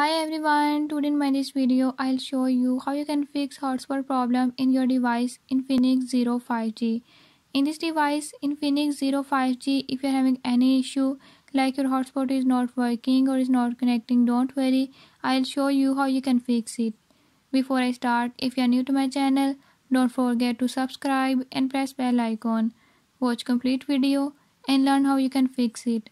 Hi everyone, today in my this video I'll show you how you can fix hotspot problem in your device Infinix Phoenix 5G. In this device Infinix Phoenix 5G if you're having any issue like your hotspot is not working or is not connecting don't worry I'll show you how you can fix it. Before I start if you're new to my channel don't forget to subscribe and press bell icon. Watch complete video and learn how you can fix it.